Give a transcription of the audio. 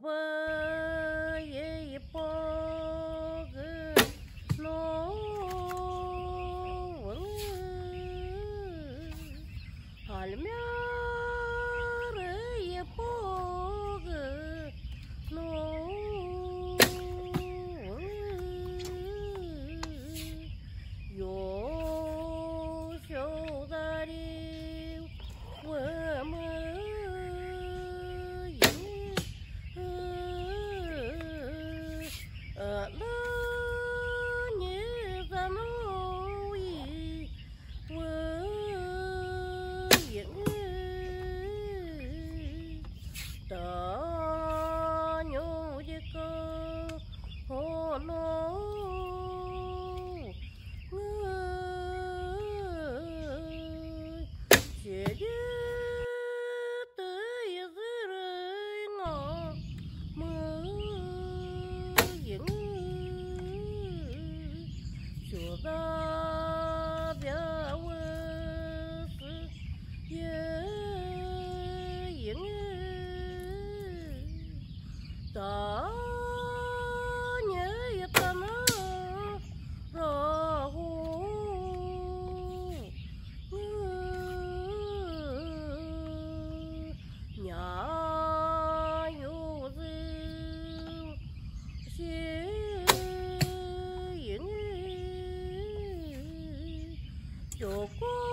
what? the 走过